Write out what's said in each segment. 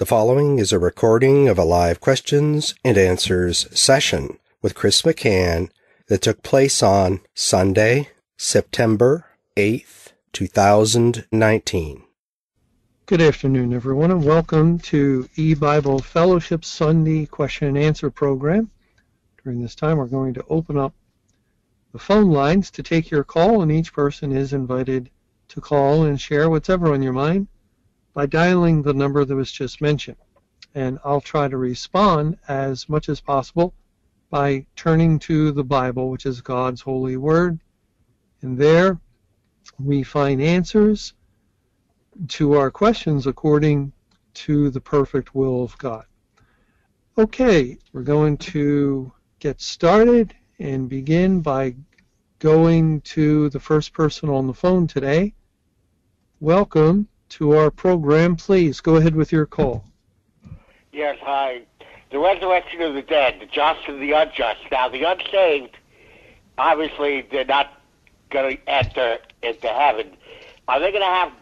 The following is a recording of a live questions and answers session with Chris McCann that took place on Sunday, September 8th, 2019. Good afternoon, everyone, and welcome to eBible Fellowship Sunday question and answer program. During this time, we're going to open up the phone lines to take your call, and each person is invited to call and share what's ever on your mind by dialing the number that was just mentioned. And I'll try to respond as much as possible by turning to the Bible, which is God's holy word. And there we find answers to our questions according to the perfect will of God. Okay, we're going to get started and begin by going to the first person on the phone today. Welcome to our program. Please go ahead with your call. Yes, hi. The resurrection of the dead, the just and the unjust. Now, the unsaved, obviously, they're not going to enter into heaven. Are they going to have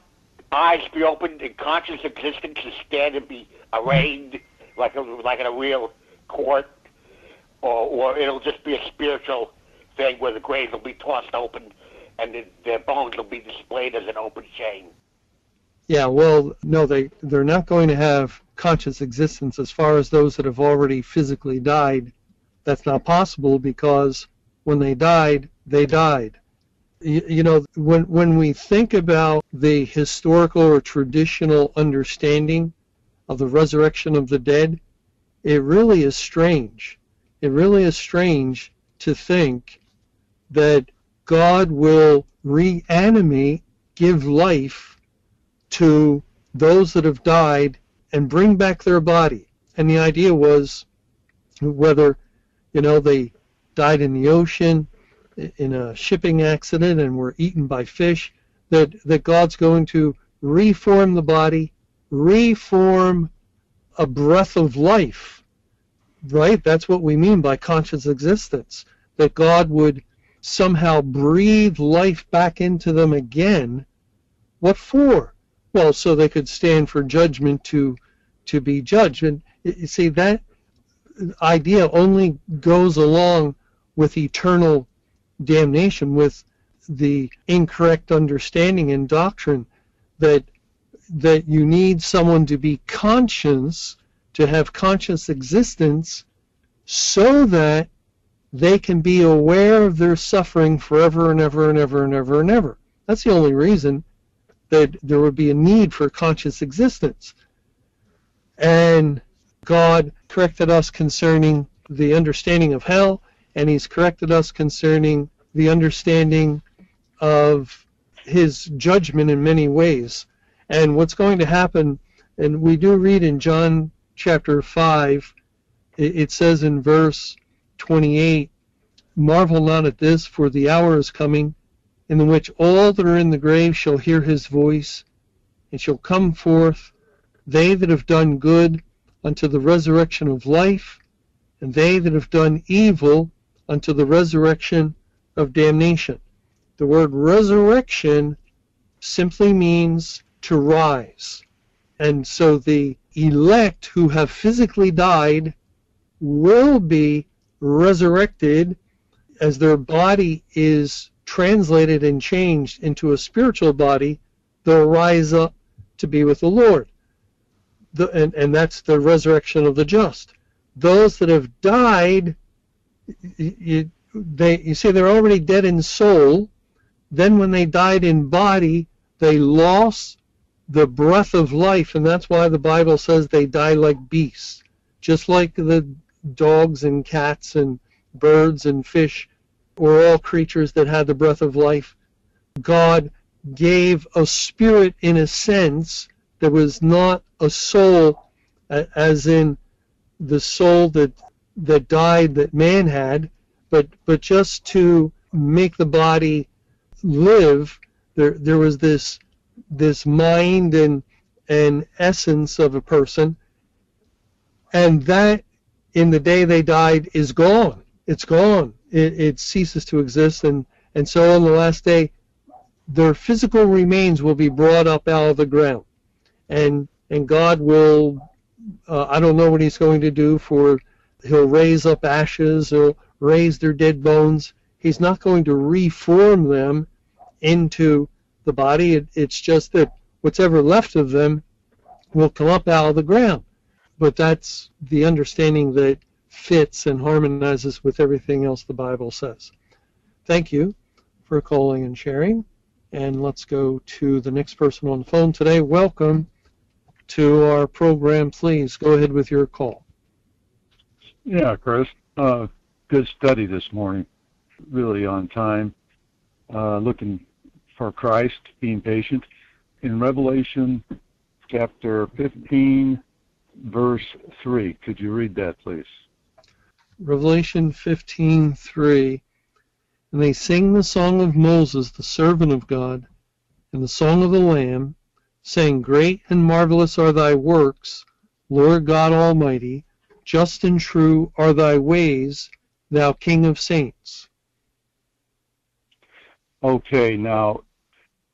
eyes be opened and conscious existence to stand and be arraigned like a, like in a real court, or, or it'll just be a spiritual thing where the graves will be tossed open and the, their bones will be displayed as an open shame? Yeah, well, no, they they're not going to have conscious existence as far as those that have already physically died. That's not possible because when they died, they died. You, you know, when when we think about the historical or traditional understanding of the resurrection of the dead, it really is strange. It really is strange to think that God will reanimate, give life to those that have died and bring back their body. And the idea was whether, you know, they died in the ocean, in a shipping accident, and were eaten by fish, that, that God's going to reform the body, reform a breath of life. Right? That's what we mean by conscious existence. That God would somehow breathe life back into them again. What for? Well, so they could stand for judgment to to be judged. And you see that idea only goes along with eternal damnation, with the incorrect understanding and doctrine that that you need someone to be conscious, to have conscious existence, so that they can be aware of their suffering forever and ever and ever and ever and ever. That's the only reason that there would be a need for conscious existence. And God corrected us concerning the understanding of hell, and He's corrected us concerning the understanding of His judgment in many ways. And what's going to happen, and we do read in John chapter 5, it says in verse 28, Marvel not at this, for the hour is coming in the which all that are in the grave shall hear his voice, and shall come forth, they that have done good unto the resurrection of life, and they that have done evil unto the resurrection of damnation. The word resurrection simply means to rise. And so the elect who have physically died will be resurrected as their body is translated and changed into a spiritual body, they'll rise up to be with the Lord. The, and, and that's the resurrection of the just. Those that have died, you, they, you see, they're already dead in soul. Then when they died in body, they lost the breath of life, and that's why the Bible says they die like beasts. Just like the dogs and cats and birds and fish or all creatures that had the breath of life. God gave a spirit in a sense that was not a soul as in the soul that that died that man had, but but just to make the body live, there there was this this mind and and essence of a person, and that in the day they died is gone. It's gone it, it ceases to exist, and, and so on the last day, their physical remains will be brought up out of the ground, and and God will uh, I don't know what he's going to do for, he'll raise up ashes, he'll raise their dead bones. He's not going to reform them into the body. It, it's just that what's ever left of them will come up out of the ground. But that's the understanding that fits and harmonizes with everything else the Bible says. Thank you for calling and sharing. And let's go to the next person on the phone today. Welcome to our program. Please go ahead with your call. Yeah, Chris. Uh, good study this morning. Really on time. Uh, looking for Christ, being patient. In Revelation chapter 15, verse 3, could you read that, please? Revelation 15:3 And they sing the song of Moses the servant of God and the song of the lamb saying great and marvelous are thy works Lord God almighty. Just and true are thy ways thou king of saints Okay, now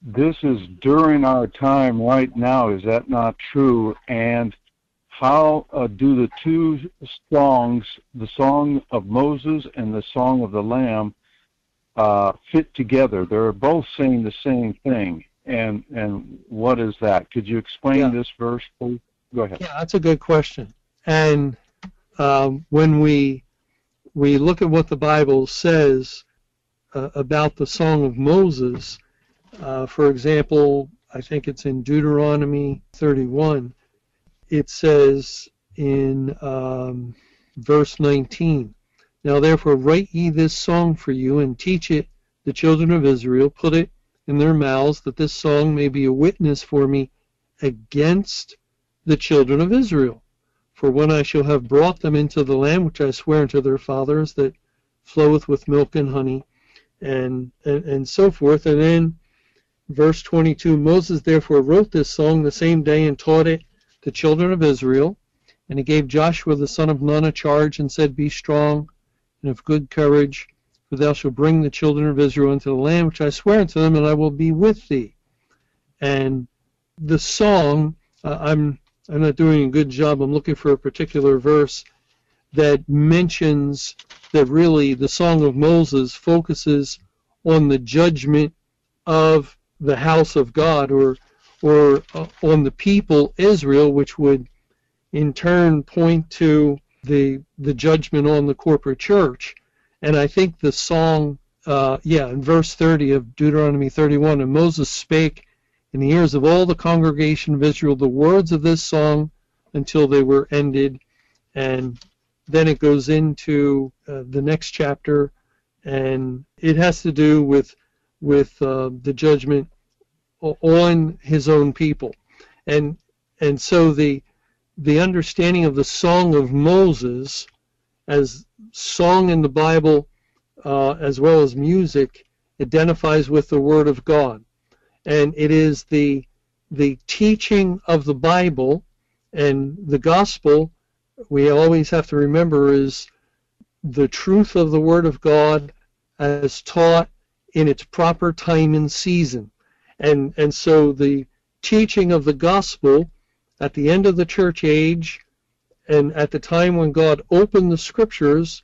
this is during our time right now, is that not true? And how uh, do the two songs, the song of Moses and the song of the Lamb, uh, fit together? They're both saying the same thing. And and what is that? Could you explain Yeah. this verse, please? Go ahead. Yeah, that's a good question. And um, when we we look at what the Bible says uh, about the Song of Moses, uh, for example, I think it's in Deuteronomy 31. It says in um, verse 19, Now therefore write ye this song for you, and teach it the children of Israel, put it in their mouths, that this song may be a witness for me against the children of Israel. For when I shall have brought them into the land which I swear unto their fathers, that floweth with milk and honey, and, and, and so forth. And then verse 22 Moses therefore wrote this song the same day and taught it the children of Israel. And he gave Joshua the son of Nun a charge and said, Be strong and of good courage, for thou shalt bring the children of Israel into the land which I swear unto them, and I will be with thee. And the song, uh, I'm I'm not doing a good job. I'm looking for a particular verse that mentions that really the Song of Moses focuses on the judgment of the house of God or or uh, on the people Israel, which would in turn point to the the judgment on the corporate church. And I think the song, uh, yeah, in verse 30 of Deuteronomy 31, and Moses spake in the ears of all the congregation of Israel the words of this song until they were ended. And then it goes into uh, the next chapter, and it has to do with with uh, the judgment on his own people, and and so the the understanding of the song of Moses as song in the Bible uh, as well as music identifies with the Word of God, and it is the the teaching of the Bible and the gospel. We always have to remember is the truth of the Word of God as taught in its proper time and season, and and so the teaching of the gospel at the end of the church age and at the time when God opened the scriptures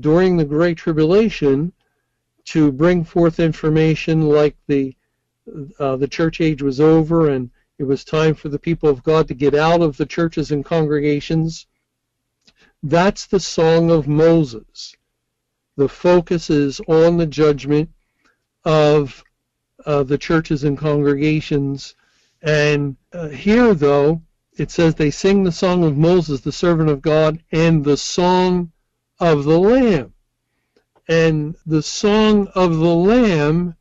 during the Great Tribulation to bring forth information like the uh, the church age was over and it was time for the people of God to get out of the churches and congregations. That's the Song of Moses. The focus is on the judgment of uh, the churches and congregations. And uh, here, though, it says they sing the song of Moses, the servant of God, and the song of the Lamb. And the song of the Lamb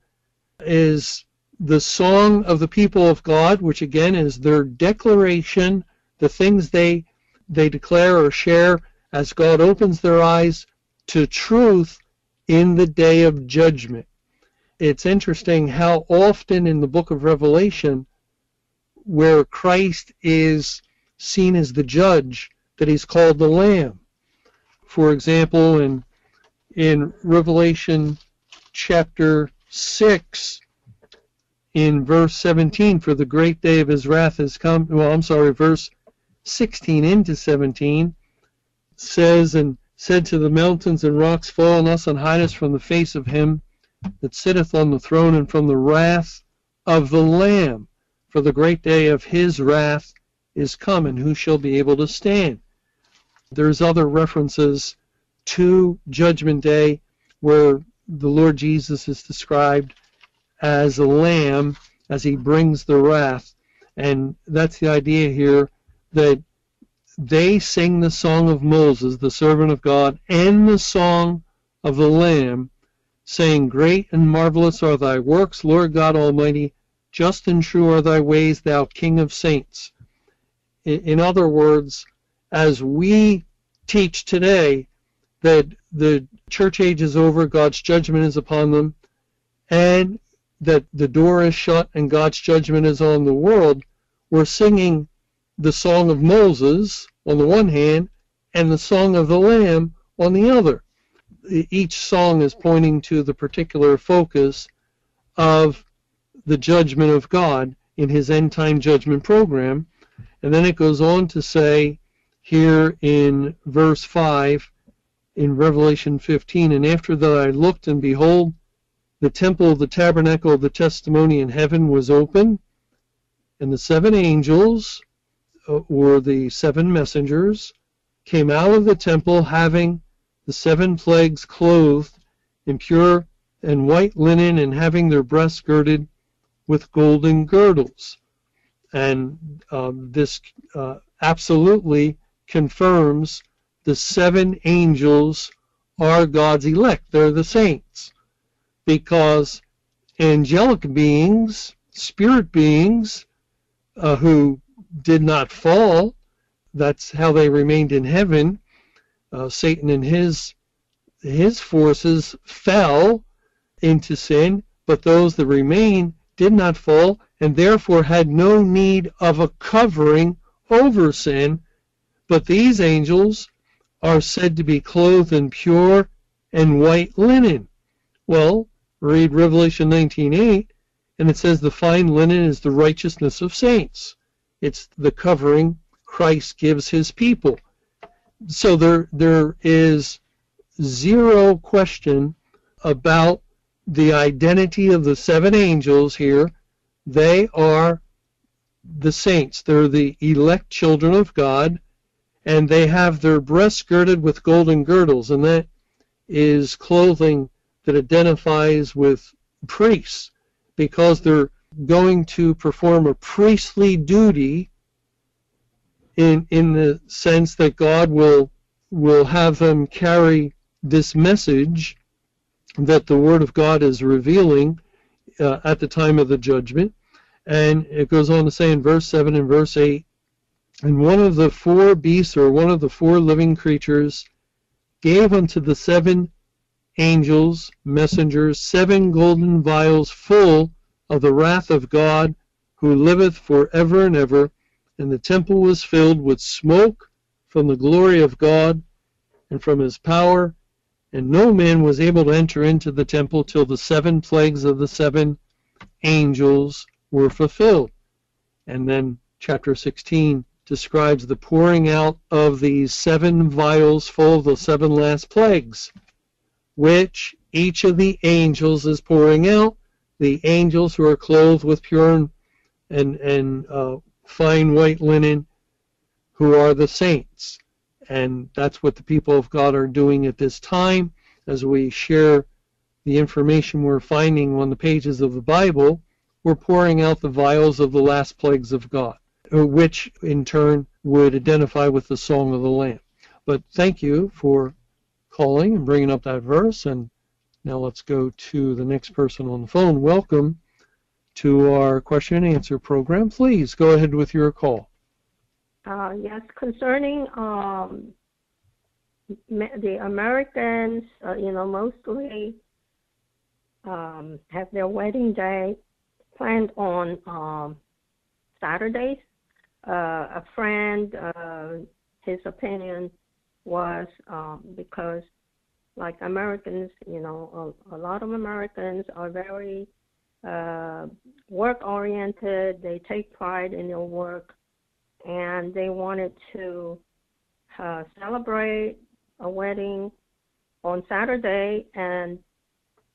is the song of the people of God, which again is their declaration, the things they they declare or share as God opens their eyes to truth in the day of judgment. It's interesting how often in the book of Revelation where Christ is seen as the judge that he's called the lamb. For example, in in Revelation chapter 6 in verse 17 for the great day of his wrath has come well I'm sorry verse 16 into 17 says, And said to the mountains and rocks, Fall on us and hide us from the face of him that sitteth on the throne and from the wrath of the Lamb. For the great day of his wrath is come, and who shall be able to stand? There's other references to Judgment Day where the Lord Jesus is described as a lamb as he brings the wrath. And that's the idea here that they sing the song of Moses, the servant of God, and the song of the Lamb, saying, Great and marvelous are thy works, Lord God Almighty, just and true are thy ways, thou King of saints. In other words, as we teach today that the church age is over, God's judgment is upon them, and that the door is shut and God's judgment is on the world, we're singing the song of Moses on the one hand and the song of the Lamb on the other. Each song is pointing to the particular focus of the judgment of God in his end time judgment program. And then it goes on to say here in verse 5 in Revelation 15, And after that I looked, and behold, the temple of the tabernacle of the testimony in heaven was open, and the seven angels, uh, or the seven messengers, came out of the temple having the seven plagues clothed in pure and white linen, and having their breasts girded with golden girdles. And um, this uh, absolutely confirms the seven angels are God's elect. They're the saints. Because angelic beings, spirit beings, uh, who did not fall, that's how they remained in heaven. Uh, Satan and his his forces fell into sin, but those that remain did not fall and therefore had no need of a covering over sin. But these angels are said to be clothed in pure and white linen. Well, read Revelation 19:8, and it says the fine linen is the righteousness of saints. It's the covering Christ gives his people. So there there is zero question about the identity of the seven angels here. They are the saints. They're the elect children of God, and they have their breasts girded with golden girdles, and that is clothing that identifies with priests because they're going to perform a priestly duty in in the sense that God will will have them carry this message that the Word of God is revealing uh, at the time of the judgment. And it goes on to say in verse 7 and verse 8, and one of the four beasts, or one of the four living creatures, gave unto the seven angels, messengers, seven golden vials full of the wrath of God, who liveth for ever and ever. And the temple was filled with smoke from the glory of God and from his power, and no man was able to enter into the temple till the seven plagues of the seven angels were fulfilled. And then chapter 16 describes the pouring out of these seven vials full of the seven last plagues, which each of the angels is pouring out. The angels who are clothed with pure and, and, uh, fine white linen, who are the saints. And that's what the people of God are doing at this time as we share the information we're finding on the pages of the Bible. We're pouring out the vials of the last plagues of God, uh, which in turn would identify with the Song of the Lamb. But thank you for calling and bringing up that verse. And now let's go to the next person on the phone. Welcome to our question and answer program. Please go ahead with your call. Uh, yes, concerning um, the Americans, uh, you know, mostly um, have their wedding day planned on um, Saturdays. Uh, a friend, uh, his opinion was um, because, like Americans, you know, a, a lot of Americans are very uh, work oriented. They take pride in their work and they wanted to uh, celebrate a wedding on Saturday and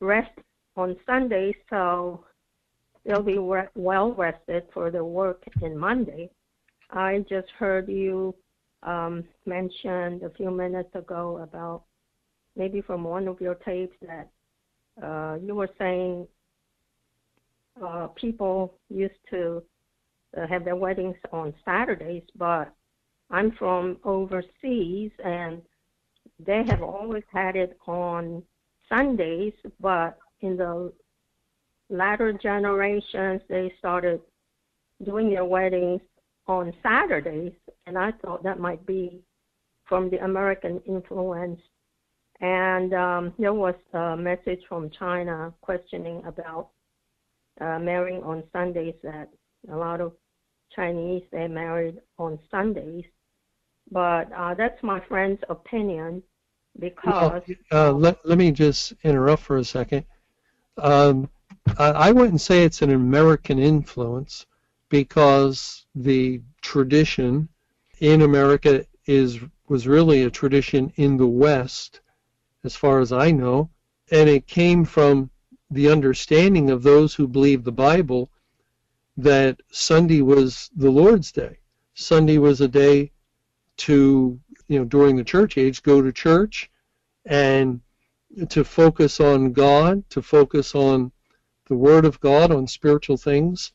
rest on Sunday, so they'll be re- well rested for the work in Monday. I just heard you um, mentioned a few minutes ago about maybe from one of your tapes that uh, you were saying uh, people used to uh, have their weddings on Saturdays, but I'm from overseas and they have always had it on Sundays, but in the latter generations, they started doing their weddings on Saturdays, and I thought that might be from the American influence. And um, there was a message from China questioning about uh, marrying on Sundays that a lot of Chinese they married on Sundays. But uh, that's my friend's opinion because. Well, uh, let, let me just interrupt for a second. Um, I, I wouldn't say it's an American influence because the tradition in America is was really a tradition in the West, as far as I know, and it came from the understanding of those who believe the Bible that Sunday was the Lord's day. Sunday was a day to, you know, during the church age, go to church and to focus on God, to focus on the Word of God, on spiritual things,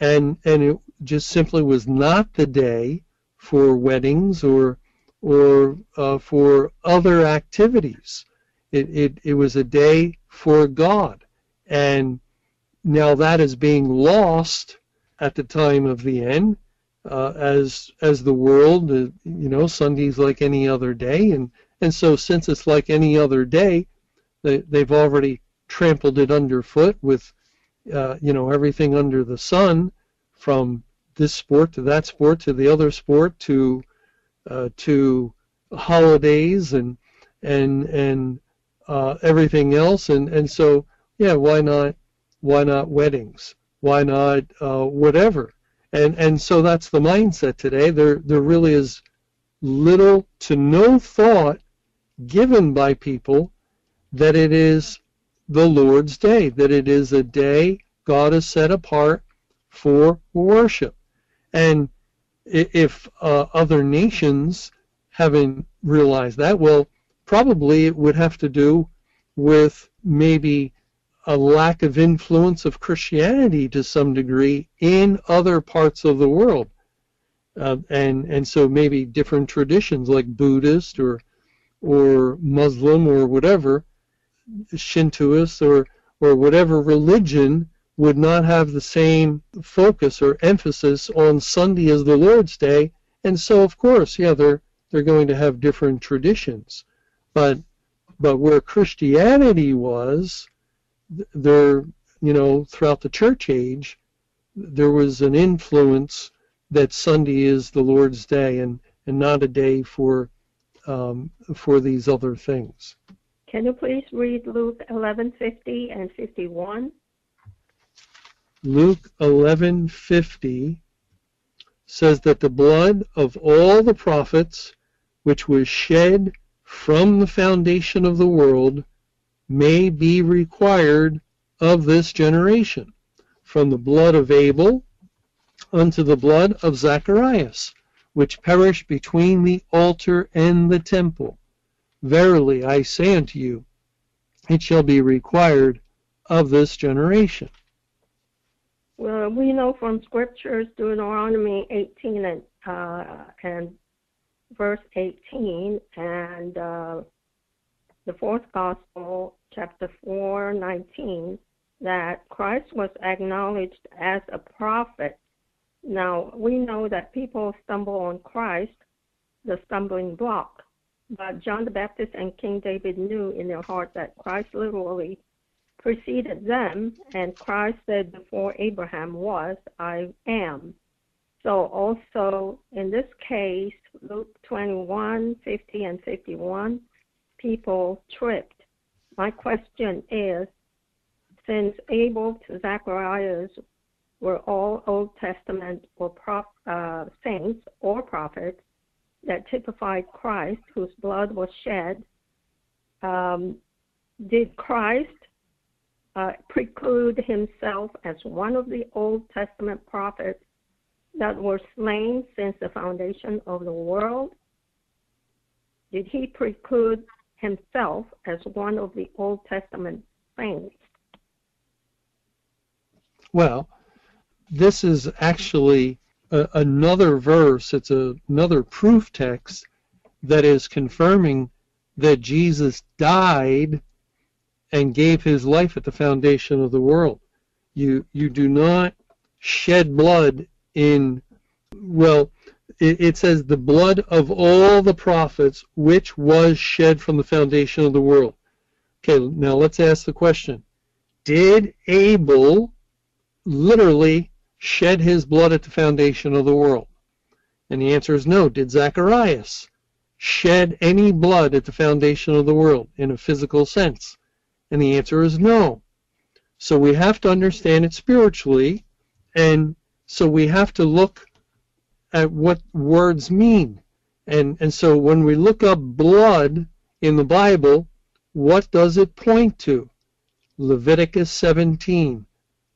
and and it just simply was not the day for weddings or or uh, for other activities. It, it it was a day for God, and now that is being lost at the time of the end, uh, as as the world, uh, you know, Sunday's like any other day, and and so since it's like any other day, they they've already trampled it underfoot with uh, you know everything under the sun, from this sport to that sport to the other sport to uh, to holidays and and and uh, everything else, and and so yeah, why not why not weddings? Why not uh, whatever? And and so that's the mindset today. There there really is little to no thought given by people that it is the Lord's day, that it is a day God has set apart for worship. And if uh, other nations haven't realized that, well, probably it would have to do with maybe a lack of influence of Christianity to some degree in other parts of the world. Uh, and and so maybe different traditions like Buddhist or or Muslim or whatever, Shintoist or or whatever religion would not have the same focus or emphasis on Sunday as the Lord's Day, and so of course, yeah, they're they're going to have different traditions, but but where Christianity was, there you know throughout the church age, there was an influence that Sunday is the Lord's day and and not a day for um, for these other things. Can you please read Luke 11:50 and 51? Luke 11:50 says that the blood of all the prophets which was shed from the foundation of the world may be required of this generation from the blood of Abel unto the blood of Zacharias which perished between the altar and the temple Verily I say unto you, it shall be required of this generation. Well, we know from scriptures, Deuteronomy 18 and, uh, and verse 18, and uh, the fourth gospel, chapter 4, 19, that Christ was acknowledged as a prophet. Now, we know that people stumble on Christ, the stumbling block. But John the Baptist and King David knew in their heart that Christ literally preceded them, and Christ said, Before Abraham was, I am. So also in this case, Luke 21, 50 and 51, people tripped. My question is, since Abel to Zacharias were all Old Testament or prop, uh, saints or prophets that typified Christ, whose blood was shed. Um, did Christ uh, preclude himself as one of the Old Testament prophets that were slain since the foundation of the world? Did he preclude himself as one of the Old Testament saints? Well, this is actually a, another verse, it's a, another proof text that is confirming that Jesus died and gave his life at the foundation of the world. You you do not shed blood in well it, it says the blood of all the prophets which was shed from the foundation of the world. Okay, now let's ask the question. Did Abel literally shed his blood at the foundation of the world? And the answer is no. Did Zacharias shed any blood at the foundation of the world in a physical sense? And the answer is no. So we have to understand it spiritually, and so we have to look at what words mean. And, and so when we look up blood in the Bible, what does it point to? Leviticus 17.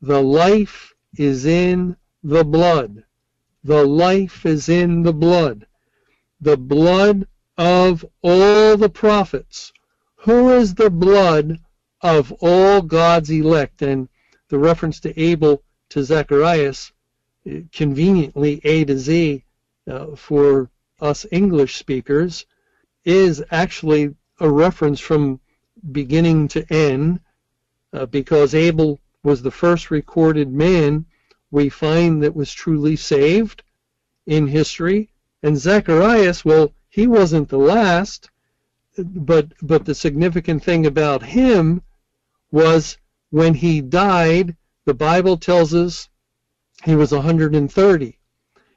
The life is in the blood. The life is in the blood. The blood of all the prophets. Who is the blood of all God's elect? And the reference to Abel to Zacharias, conveniently A to Z uh, for us English speakers, is actually a reference from beginning to end uh, because Abel was the first recorded man we find that was truly saved in history. And Zacharias, well, he wasn't the last, but but the significant thing about him was when he died, the Bible tells us he was 130.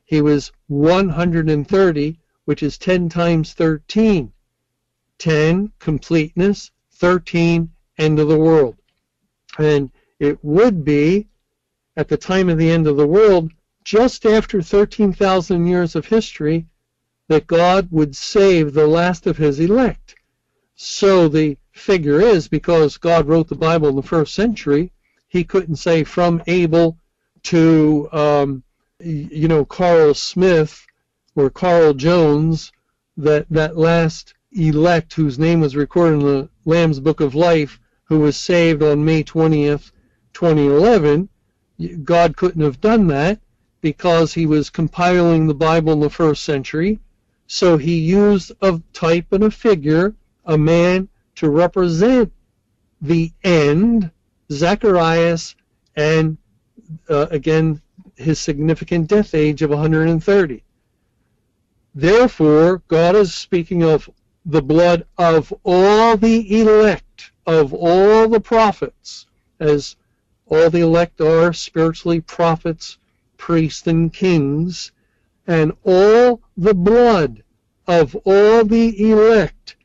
He was 130, which is 10 times 13. 10, completeness, 13, end of the world. And it would be, at the time of the end of the world, just after 13,000 years of history, that God would save the last of his elect. So the figure is because God wrote the Bible in the first century, he couldn't say from Abel to, um, you know, Carl Smith or Carl Jones, that, that last elect whose name was recorded in the Lamb's Book of Life, who was saved on May 20th, 2011, God couldn't have done that because he was compiling the Bible in the first century. So he used a type and a figure, a man, to represent the end, Zacharias, and uh, again, his significant death age of 130. Therefore, God is speaking of the blood of all the elect, of all the prophets, as all the elect are spiritually prophets, priests, and kings, and all the blood of all the elect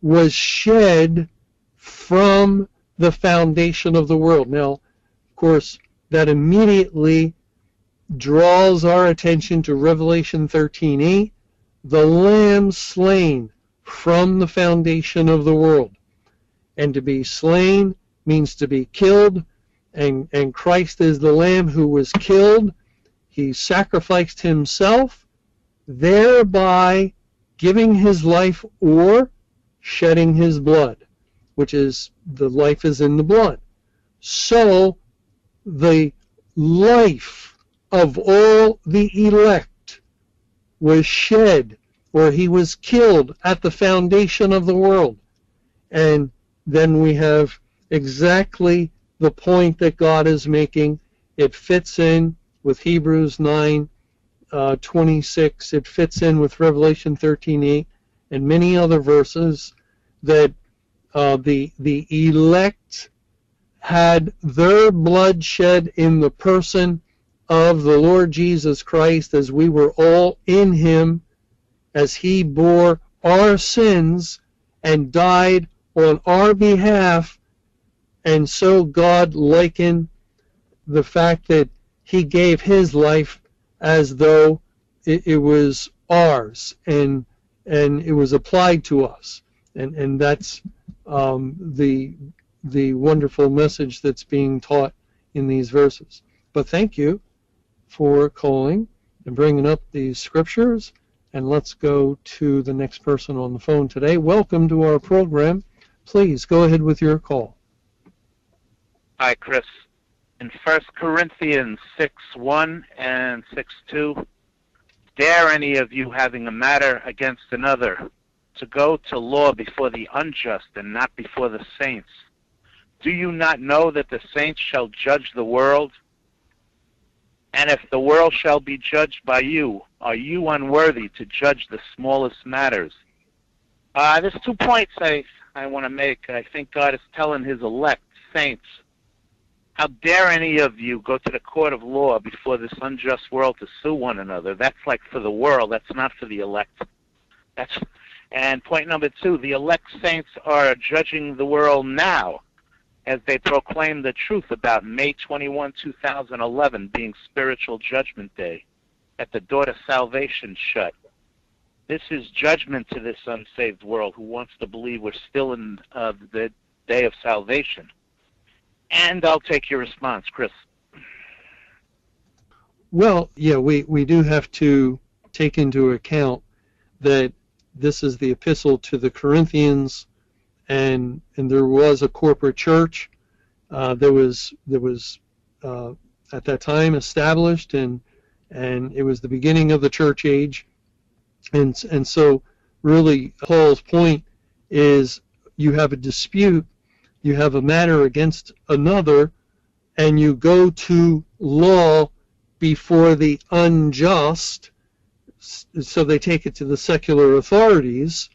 was shed from the foundation of the world. Now, of course, that immediately draws our attention to Revelation 13:8, the lamb slain from the foundation of the world. And to be slain means to be killed and, and Christ is the Lamb who was killed. He sacrificed himself, thereby giving his life or shedding his blood, which is the life is in the blood. So the life of all the elect was shed or he was killed at the foundation of the world. And then we have exactly the point that God is making. It fits in with Hebrews 9, uh, 26. It fits in with Revelation 13:8 and many other verses that uh, the the elect had their blood shed in the person of the Lord Jesus Christ as we were all in him as he bore our sins and died on our behalf and so God likened the fact that he gave his life as though it, it was ours and and it was applied to us. And and that's um, the the wonderful message that's being taught in these verses. But thank you for calling and bringing up these scriptures. And let's go to the next person on the phone today. Welcome to our program. Please go ahead with your call. Hi, Chris. In 1 Corinthians 6 1 and 6 2, dare any of you having a matter against another to go to law before the unjust and not before the saints? Do you not know that the saints shall judge the world? And if the world shall be judged by you, are you unworthy to judge the smallest matters? Uh, there's two points I, I want to make. I think God is telling his elect saints, how dare any of you go to the court of law before this unjust world to sue one another? That's like for the world. That's not for the elect. That's and point number two, the elect saints are judging the world now as they proclaim the truth about May 21, 2011 being Spiritual Judgment Day, at the door to salvation shut. This is judgment to this unsaved world who wants to believe we're still in uh, the day of salvation. And I'll take your response, Chris. Well, yeah, we, we do have to take into account that this is the epistle to the Corinthians, and and there was a corporate church uh, that was that was uh, at that time established, and and it was the beginning of the church age, and and so really Paul's point is you have a dispute, you have a matter against another, and you go to law before the unjust so they take it to the secular authorities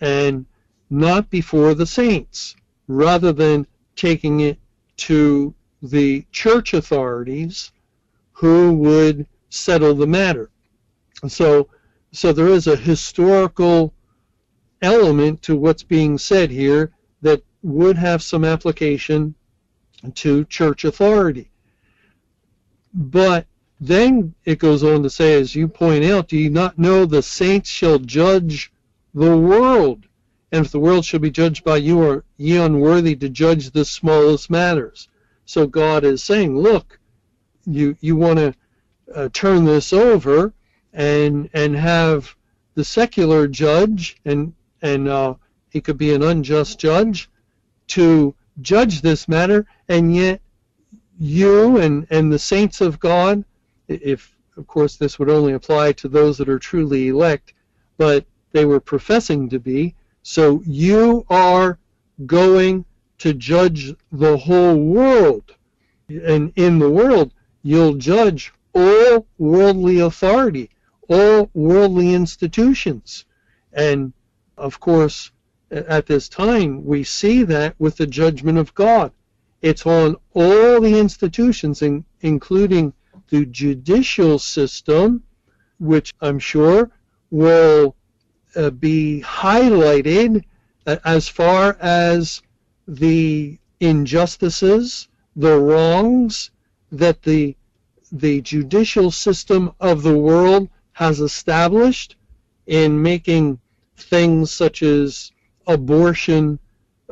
and not before the saints, rather than taking it to the church authorities who would settle the matter. So, so there is a historical element to what's being said here that would have some application to church authority. But then it goes on to say, as you point out, do you not know the saints shall judge the world? And if the world shall be judged by you, are ye unworthy to judge the smallest matters? So God is saying, look, you you want to uh, turn this over and and have the secular judge and and uh, he could be an unjust judge to judge this matter, and yet you and and the saints of God if of course this would only apply to those that are truly elect, but they were professing to be. So you are going to judge the whole world. And in the world, you'll judge all worldly authority, all worldly institutions. And of course, at this time, we see that with the judgment of God. It's on all the institutions, in, including the judicial system, which I'm sure will uh, be highlighted uh, as far as the injustices, the wrongs that the the judicial system of the world has established in making things such as abortion,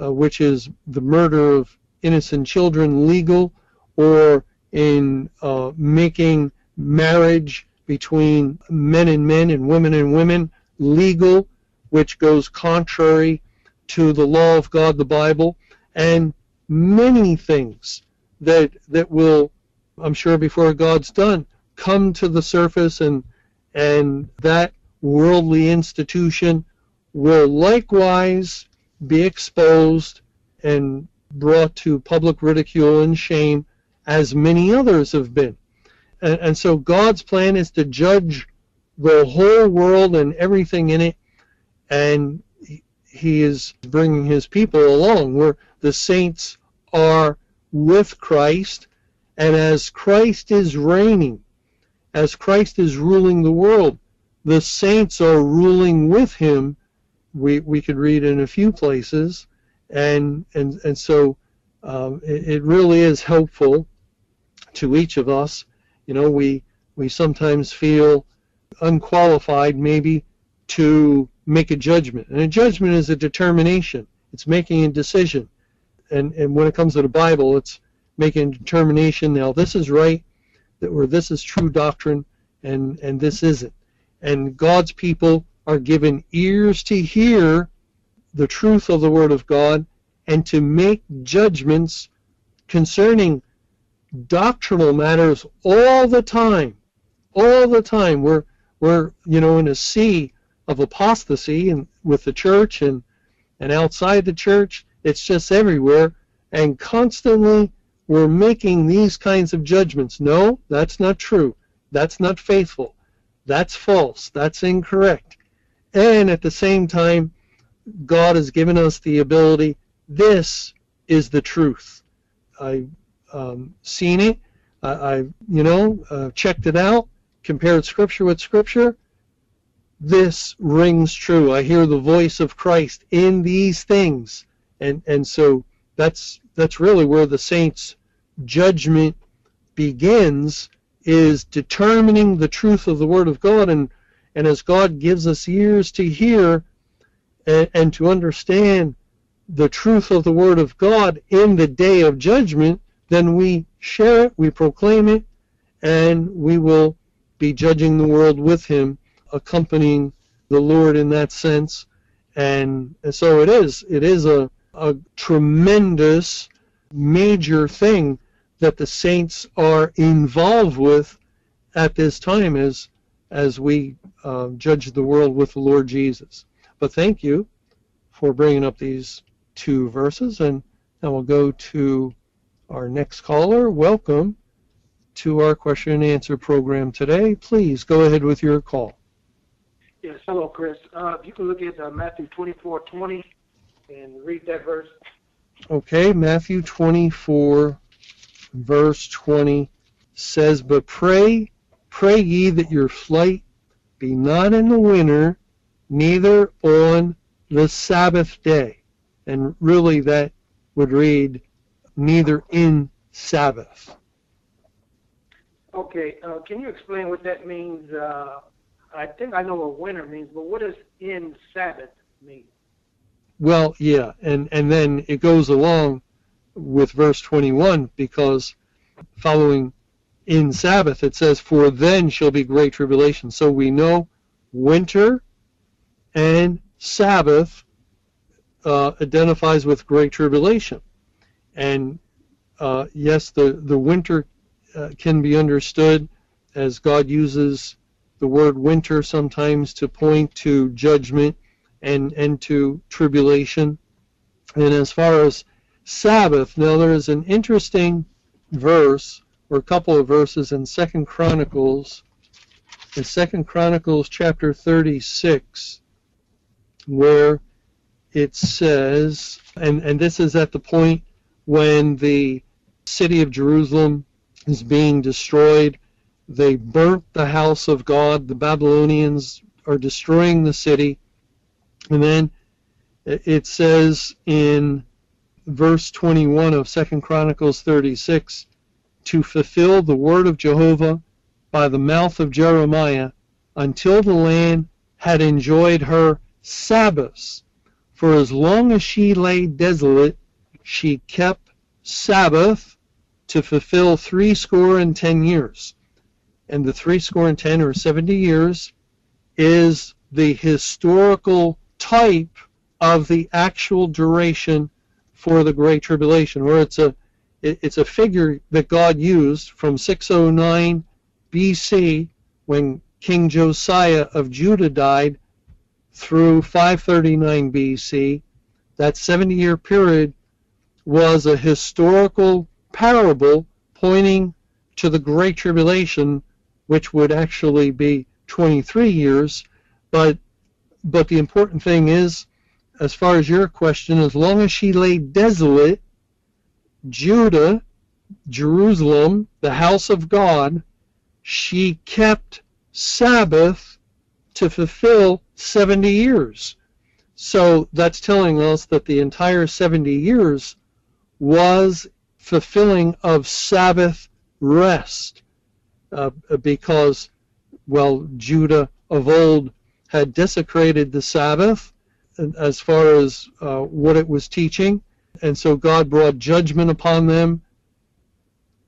uh, which is the murder of innocent children, legal, or in uh, making marriage between men and men and women and women legal, which goes contrary to the law of God, the Bible, and many things that that will, I'm sure, before God's done, come to the surface, and and that worldly institution will likewise be exposed and brought to public ridicule and shame as many others have been. And, and so God's plan is to judge the whole world and everything in it, and He is bringing His people along where the saints are with Christ, and as Christ is reigning, as Christ is ruling the world, the saints are ruling with Him. We we could read in a few places, and and and so um, it, it really is helpful to each of us You know, we we sometimes feel unqualified maybe to make a judgment. And a judgment is a determination. It's making a decision. And and when it comes to the Bible, it's making a determination now this is right that or this is true doctrine and and this isn't. And God's people are given ears to hear the truth of the word of God and to make judgments concerning doctrinal matters all the time. All the time. We're we're you know in a sea of apostasy and with the church and and outside the church. It's just everywhere and constantly we're making these kinds of judgments. No, that's not true. That's not faithful. That's false. That's incorrect. And at the same time, God has given us the ability. This is the truth. I've um, seen it. I, I you know, uh, checked it out, compared Scripture with Scripture. This rings true. I hear the voice of Christ in these things, and and so that's that's really where the saints' judgment begins is determining the truth of the Word of God, and and as God gives us ears to hear and, and to understand the truth of the Word of God in the day of judgment, then we share it, we proclaim it, and we will be judging the world with Him, accompanying the Lord in that sense. And, so it is. It is a, a tremendous, major thing that the saints are involved with at this time as as we uh, judge the world with the Lord Jesus. But thank you for bringing up these two verses, and now we'll go to our next caller. Welcome to our question and answer program today. Please go ahead with your call. Yes, hello, Chris. Uh, if you can look at uh, Matthew 24, 20 and read that verse. Okay, Matthew 24, verse 20 says, But pray, pray ye that your flight be not in the winter, neither on the Sabbath day. And really that would read, neither in Sabbath. Okay, uh, can you explain what that means? Uh, I think I know what winter means, but what does in Sabbath mean? Well, yeah, and, and then it goes along with verse 21 because following in Sabbath it says, For then shall be great tribulation. So we know winter and Sabbath uh, identifies with great tribulation. And uh, yes, the, the winter uh, can be understood as God uses the word winter sometimes to point to judgment and, and to tribulation. And as far as Sabbath, now there is an interesting verse or a couple of verses in Second Chronicles, in Second Chronicles chapter 36, where it says, and, and this is at the point when the city of Jerusalem is being destroyed. They burnt the house of God. The Babylonians are destroying the city. And then it says in verse 21 of Second Chronicles 36, to fulfill the word of Jehovah by the mouth of Jeremiah until the land had enjoyed her Sabbaths. For as long as she lay desolate, she kept Sabbath to fulfill three score and ten years. And the three score and ten or seventy years is the historical type of the actual duration for the Great Tribulation, or it's a it's a figure that God used from 609 BC when King Josiah of Judah died through 539 BC. That 70 year period was a historical parable pointing to the Great Tribulation, which would actually be 23 years. But, but the important thing is as far as your question, as long as she lay desolate, Judah, Jerusalem, the house of God, she kept Sabbath to fulfill 70 years. So that's telling us that the entire 70 years was fulfilling of Sabbath rest. uh, because, well, Judah of old had desecrated the Sabbath as far as uh, what it was teaching, and so God brought judgment upon them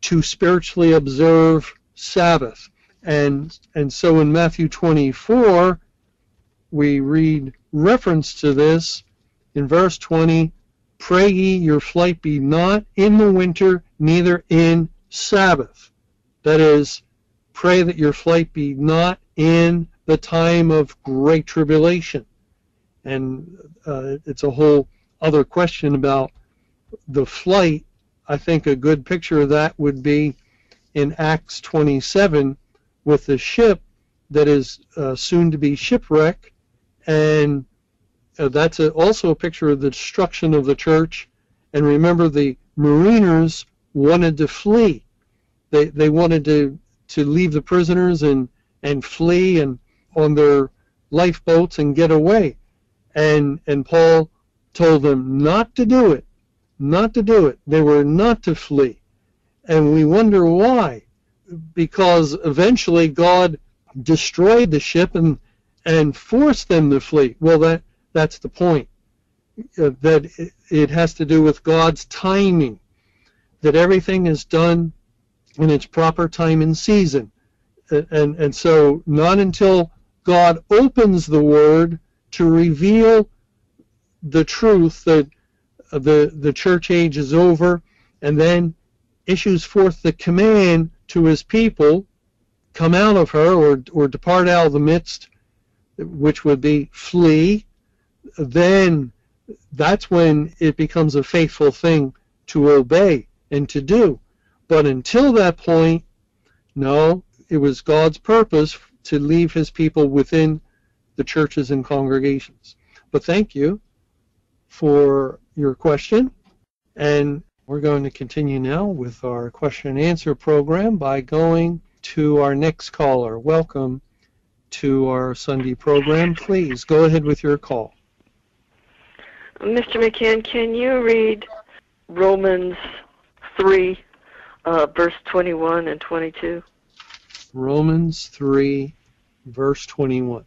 to spiritually observe Sabbath. And and so in Matthew 24 we read reference to this in verse 20, pray ye your flight be not in the winter, neither in Sabbath. That is, pray that your flight be not in the time of great tribulation. And uh, it's a whole other question about the flight. I think a good picture of that would be in Acts 27 with the ship that is uh, soon to be shipwrecked, and uh, that's a, also a picture of the destruction of the church. And remember, the mariners wanted to flee. They they wanted to to leave the prisoners and and flee and on their lifeboats and get away. And and Paul told them not to do it, not to do it. They were not to flee. And we wonder why. Because eventually God destroyed the ship and and forced them to flee. Well, that that's the point. Uh, that it, has to do with God's timing. That everything is done in its proper time and season. And, and, and so not until God opens the Word to reveal the truth that the, the church age is over and then issues forth the command to his people come out of her or, or depart out of the midst, which would be flee, then that's when it becomes a faithful thing to obey and to do. But until that point, no, it was God's purpose to leave his people within the churches and congregations. But thank you for your question. And we're going to continue now with our question and answer program by going to our next caller. Welcome to our Sunday program. Please go ahead with your call. Mr. McCann, can you read Romans 3, uh, verse 21 and 22? Romans 3, verse 21.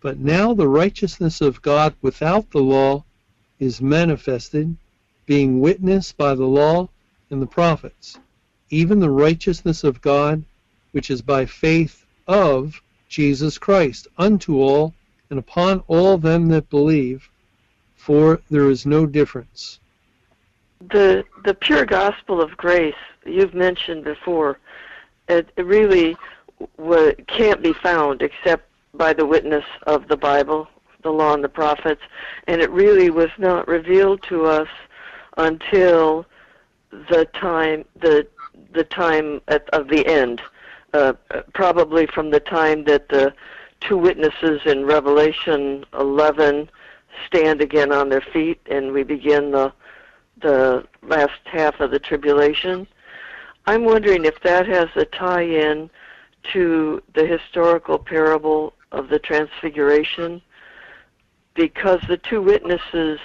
But now the righteousness of God without the law is manifested, being witnessed by the law and the prophets, even the righteousness of God, which is by faith of Jesus Christ, unto all and upon all them that believe for there is no difference. The the pure gospel of grace you've mentioned before, it, really w- can't be found except by the witness of the Bible, the law and the prophets, and it really was not revealed to us until the time the the time at, of the end, uh, probably from the time that the two witnesses in Revelation 11 stand again on their feet and we begin the the last half of the tribulation. I'm wondering if that has a tie-in to the historical parable of the transfiguration because the two witnesses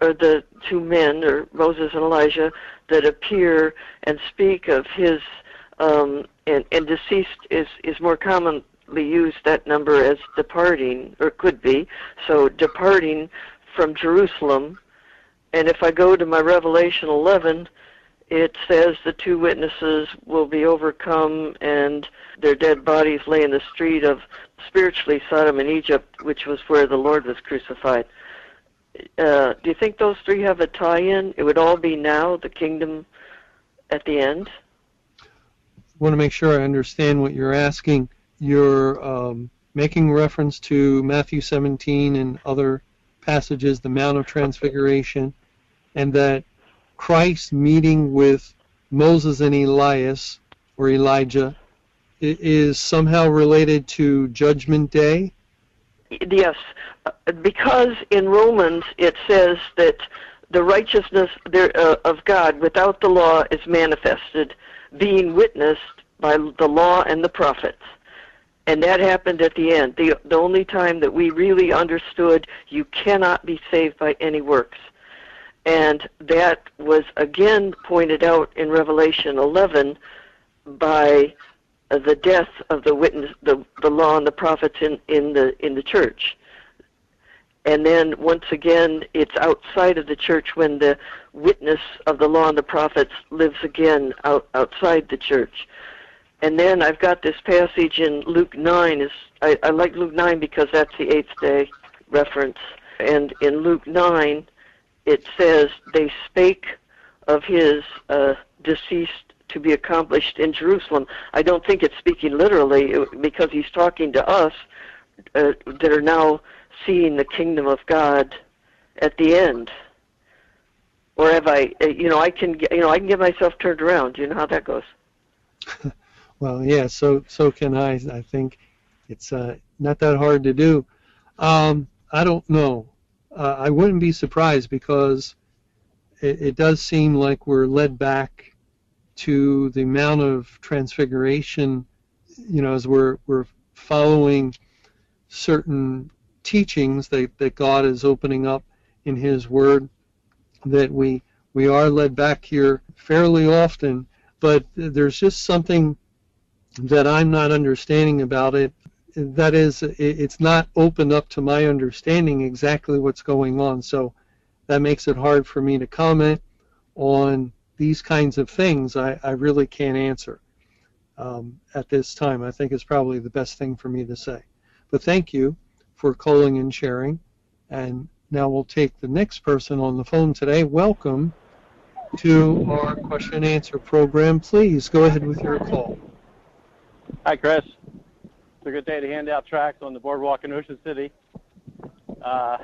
or the two men or Moses and Elijah that appear and speak of his um, and, and deceased is is more common use that number as departing, or could be. So departing from Jerusalem. And if I go to my Revelation 11, it says the two witnesses will be overcome and their dead bodies lay in the street of spiritually Sodom and Egypt, which was where the Lord was crucified. Uh, do you think those three have a tie-in? It would all be now, the kingdom at the end? I want to make sure I understand what you're asking you're um, making reference to Matthew 17 and other passages, the Mount of Transfiguration, and that Christ meeting with Moses and Elias or Elijah is somehow related to Judgment Day? Yes, because in Romans it says that the righteousness uh, of God without the law is manifested, being witnessed by the law and the prophets and that happened at the end. The the only time that we really understood you cannot be saved by any works. And that was again pointed out in Revelation 11 by uh, the death of the witness, the the law and the prophets in in the in the church. And then once again, it's outside of the church when the witness of the law and the prophets lives again out outside the church. And then I've got this passage in Luke 9. Is I, I like Luke 9 because that's the eighth day reference. And in Luke 9, it says they spake of his uh, deceased to be accomplished in Jerusalem. I don't think it's speaking literally uh, because he's talking to us uh, that are now seeing the kingdom of God at the end. Or have I, uh, you know, I can, you know, I can get myself turned around. Do You know how that goes. well, yeah. So, so can I. I think it's uh, not that hard to do. Um, I don't know. Uh, I wouldn't be surprised because it, it does seem like we're led back to the amount of transfiguration, you know, as we're we're following certain teachings that, that God is opening up in His Word, that we we are led back here fairly often, but there's just something that I'm not understanding about it. That is, it's not opened up to my understanding exactly what's going on. So that makes it hard for me to comment on these kinds of things. I, I really can't answer um, at this time. I think it's probably the best thing for me to say. But thank you for calling and sharing. And now we'll take the next person on the phone today. Welcome to our question and answer program. Please go ahead with your call. Hi, Chris. It's a good day to hand out tracts on the boardwalk in Ocean City. Uh,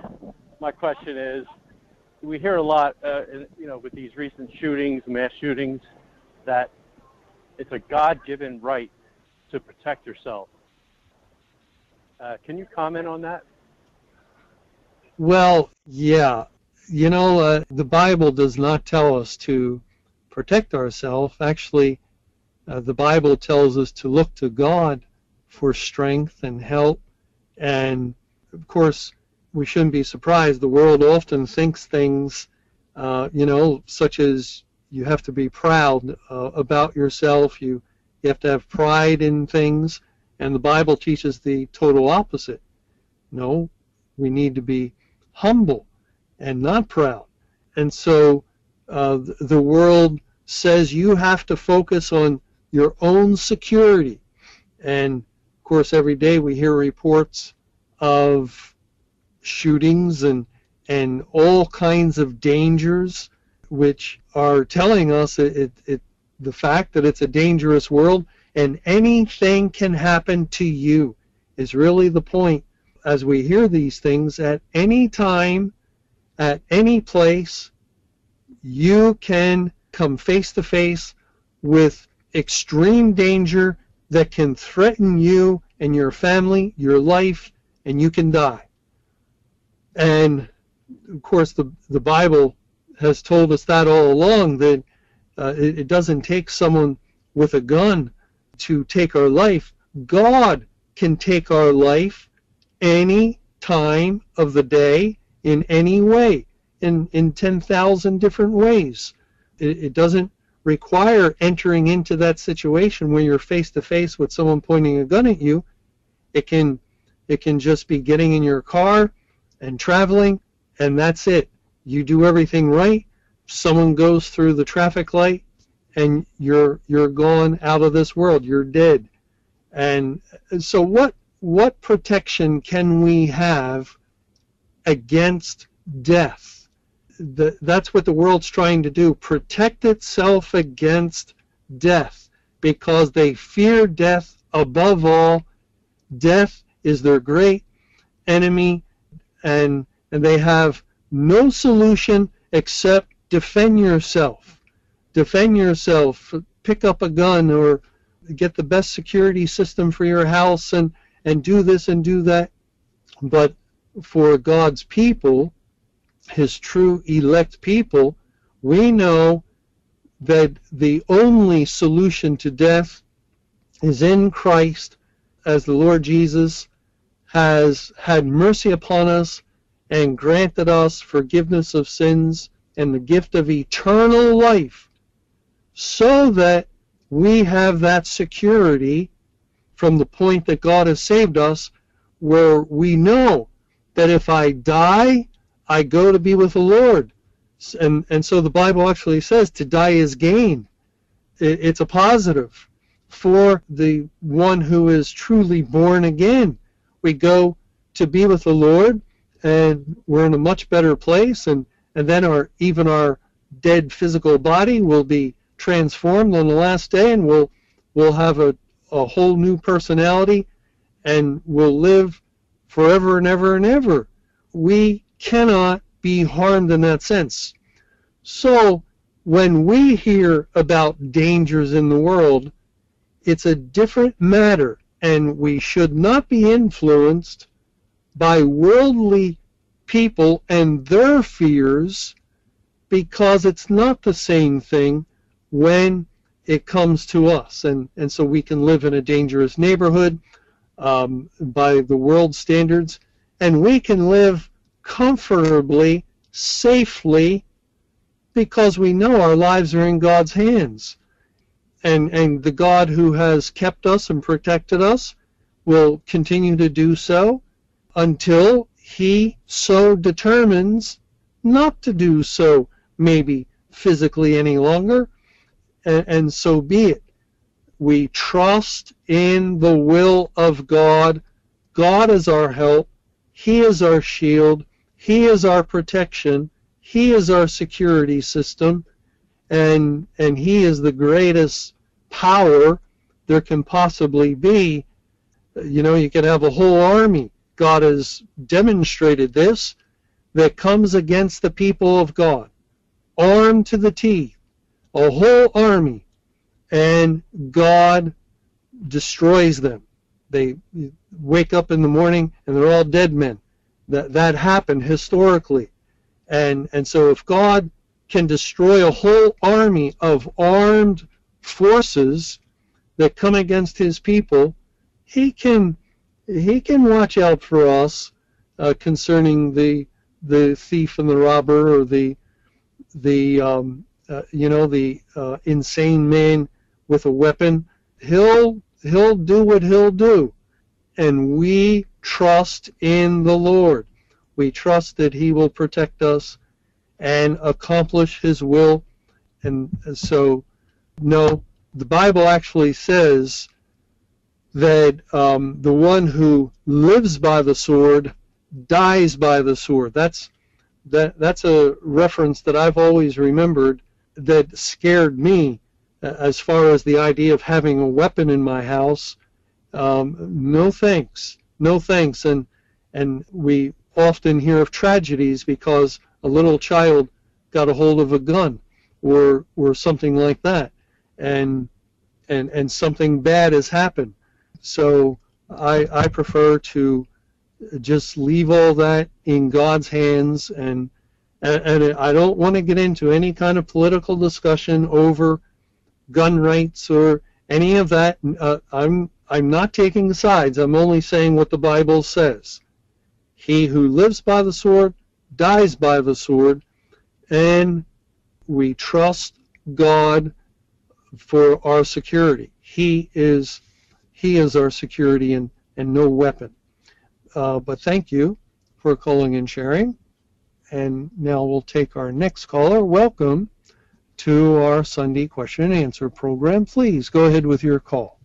my question is, we hear a lot, uh, you know, with these recent shootings, mass shootings, that it's a God-given right to protect yourself. Uh, can you comment on that? Well, yeah. You know, uh, the Bible does not tell us to protect ourselves. Actually, uh, the Bible tells us to look to God for strength and help. And of course, we shouldn't be surprised. The world often thinks things, uh, you know, such as you have to be proud uh, about yourself. You you have to have pride in things, and the Bible teaches the total opposite. No, we need to be humble and not proud. And so uh, the world says you have to focus on your own security. And of course, every day we hear reports of shootings and and all kinds of dangers which are telling us it, it, it, the fact that it's a dangerous world and anything can happen to you is really the point as we hear these things at any time at any place you can come face to face with extreme danger that can threaten you and your family your life and you can die and of course, the the Bible has told us that all along that uh, it, it doesn't take someone with a gun to take our life. God can take our life any time of the day in any way, in, in 10,000 different ways. It, it doesn't require entering into that situation where you're face to face with someone pointing a gun at you. It can it can just be getting in your car and traveling, and that's it. You do everything right. Someone goes through the traffic light, and you're you're gone out of this world. You're dead. And so, what what protection can we have against death? The, that's what the world's trying to do: protect itself against death, because they fear death above all. Death is their great enemy and and they have no solution except defend yourself. Defend yourself. Pick up a gun or get the best security system for your house and and do this and do that. But for God's people, his true elect people, we know that the only solution to death is in Christ as the Lord Jesus has had mercy upon us and granted us forgiveness of sins and the gift of eternal life so that we have that security from the point that God has saved us, where we know that if I die, I go to be with the Lord. And, and so the Bible actually says to die is gain. It, it's a positive for the one who is truly born again. We go to be with the Lord, and we're in a much better place, and, and then our even our dead physical body will be transformed on the last day, and we'll we'll have a, a whole new personality, and we'll live forever and ever and ever. We cannot be harmed in that sense. So when we hear about dangers in the world, it's a different matter, and we should not be influenced by worldly people and their fears because it's not the same thing when it comes to us. And, and so we can live in a dangerous neighborhood um, by the world standards, and we can live comfortably, safely, because we know our lives are in God's hands. And, and the God who has kept us and protected us will continue to do so until he so determines not to do so, maybe physically any longer, and, and so be it. We trust in the will of God. God is our help. He is our shield. He is our protection. He is our security system. And, and He is the greatest power there can possibly be. You know, you can have a whole army. God has demonstrated this that comes against the people of God, armed to the teeth, a whole army, and God destroys them. They wake up in the morning and they're all dead men. That that happened historically. And and so if God can destroy a whole army of armed forces that come against his people, he can he can watch out for us uh, concerning the the thief and the robber or the the um, uh, you know the uh, insane man with a weapon. He'll he'll do what he'll do, and we trust in the Lord. We trust that He will protect us and accomplish His will. And so, no, the Bible actually says that um, the one who lives by the sword dies by the sword. That's that that's a reference that I've always remembered that scared me uh, as far as the idea of having a weapon in my house. Um, no thanks, no thanks, and and we often hear of tragedies because a little child got a hold of a gun or or something like that, and and and something bad has happened. So I, I prefer to just leave all that in God's hands and and, I don't want to get into any kind of political discussion over gun rights or any of that. Uh, I'm I'm not taking sides. I'm only saying what the Bible says. He who lives by the sword dies by the sword, and we trust God for our security. He is he is our security and, and no weapon. Uh, but thank you for calling and sharing. And now we'll take our next caller. Welcome to our Sunday question and answer program. Please go ahead with your call.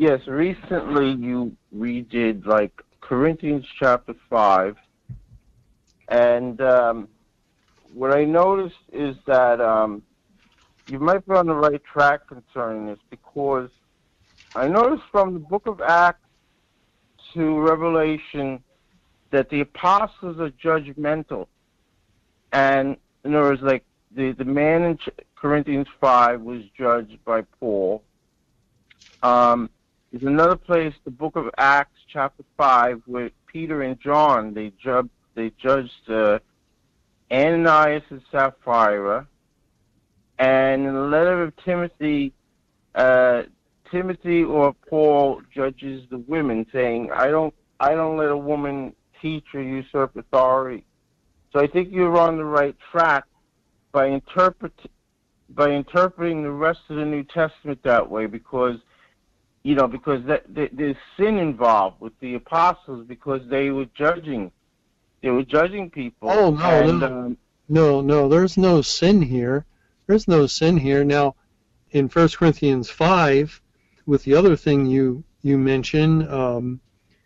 Yes, recently you redid like Corinthians chapter 5. And um, what I noticed is that um, you might be on the right track concerning this because I noticed from the book of Acts to Revelation that the apostles are judgmental. And in other words, like the, the man in Corinthians 5 was judged by Paul. Um, there's another place, the book of Acts, chapter 5, where Peter and John, they, ju- they judged uh, Ananias and Sapphira. And in the letter of Timothy, uh, Timothy or Paul judges the women, saying, "I don't, I don't let a woman teach or usurp authority." So I think you're on the right track by interpret by interpreting the rest of the New Testament that way, because you know, because that, that, there's sin involved with the apostles because they were judging, they were judging people. Oh no, and, no, um, no, no. There's no sin here. There's no sin here. Now, in 1 Corinthians five, with the other thing you you mentioned, um,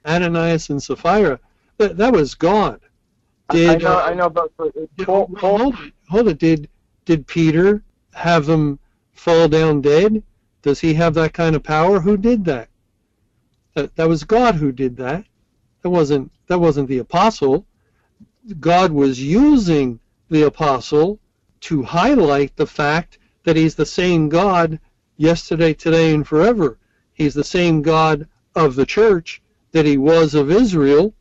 Ananias and Sapphira, that that was God. Did I know, uh, I know, but, but did- Paul, hold hold it. Did did Peter have them fall down dead? Does he have that kind of power? Who did that? That, that was God who did that. That wasn't that wasn't the apostle. God was using the apostle to highlight the fact that he's the same God yesterday, today, and forever. He's the same God of the church that he was of Israel.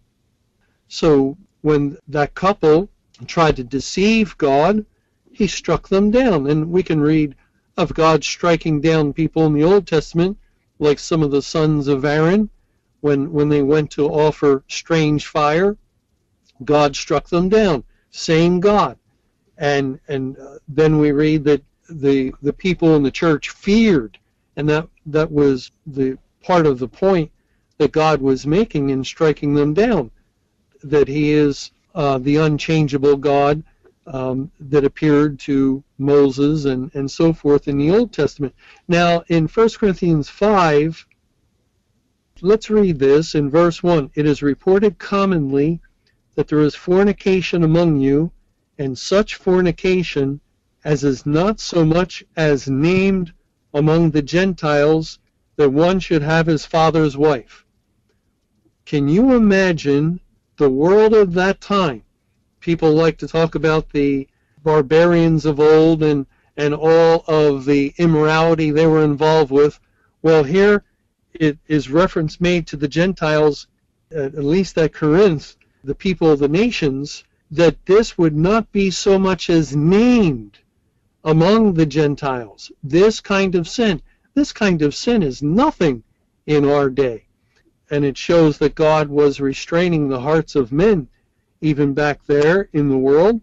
So when that couple tried to deceive God, he struck them down. And we can read of God striking down people in the Old Testament, like some of the sons of Aaron, when, when they went to offer strange fire, God struck them down. Same God. And, and uh, then we read that the, the people in the church feared, and that, that was the part of the point that God was making in striking them down, that he is uh, the unchangeable God um, that appeared to Moses and, and so forth in the Old Testament. Now, in 1 Corinthians 5, let's read this in verse 1. It is reported commonly that there is fornication among you, and such fornication as is not so much as named among the Gentiles that one should have his father's wife. Can you imagine the world of that time? People like to talk about the barbarians of old and, and all of the immorality they were involved with. Well, here it is reference made to the Gentiles, at least at Corinth, the people of the nations, that this would not be so much as named among the Gentiles. This kind of sin. This kind of sin is nothing in our day. And it shows that God was restraining the hearts of men even back there in the world.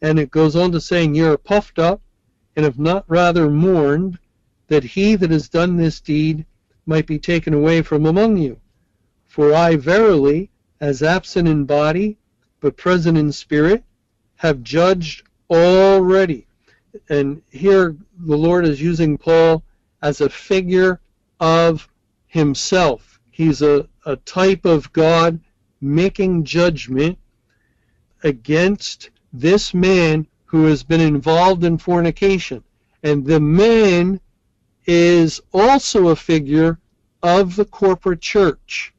And it goes on to saying, Ye are puffed up, and have not rather mourned, that he that has done this deed might be taken away from among you. For I verily, as absent in body, but present in spirit, have judged already. And here the Lord is using Paul as a figure of himself. He's a, a type of God making judgment against this man who has been involved in fornication. And the man is also a figure of the corporate church.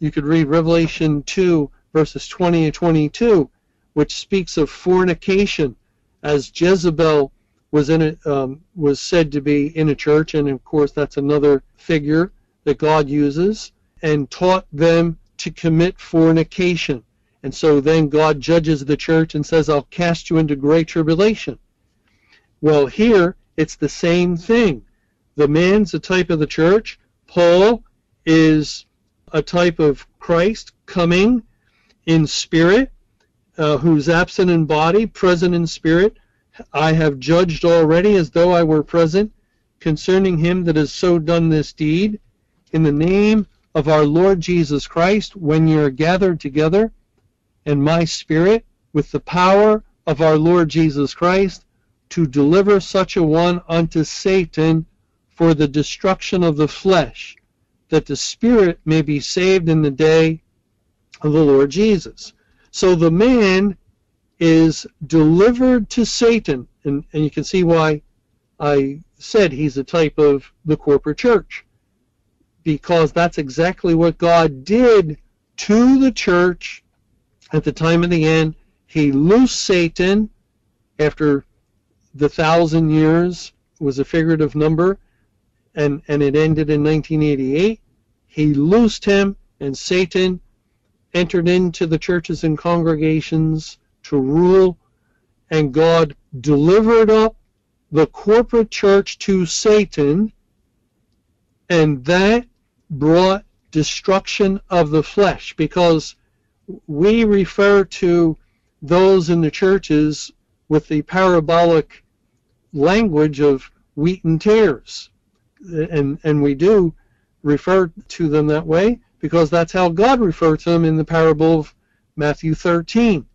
You could read Revelation 2, verses 20 and 22, which speaks of fornication, as Jezebel was in a, um, was said to be in a church, and of course that's another figure that God uses, and taught them to commit fornication. And so then God judges the church and says, I'll cast you into great tribulation. Well, here it's the same thing. The man's a type of the church. Paul is a type of Christ coming in spirit, uh, who's absent in body, present in spirit. I have judged already as though I were present concerning him that has so done this deed. In the name of our Lord Jesus Christ, when you are gathered together, and my spirit, with the power of our Lord Jesus Christ, to deliver such a one unto Satan for the destruction of the flesh, that the spirit may be saved in the day of the Lord Jesus. So the man is delivered to Satan, and, and you can see why I said he's a type of the corporate church, because that's exactly what God did to the church at the time of the end. He loosed Satan after the thousand years was a figurative number, and, and it ended in 1988. He loosed him, and Satan entered into the churches and congregations to rule, and God delivered up the corporate church to Satan, and that brought destruction of the flesh because we refer to those in the churches with the parabolic language of wheat and tares. And, and we do refer to them that way because that's how God referred to them in the parable of Matthew 13.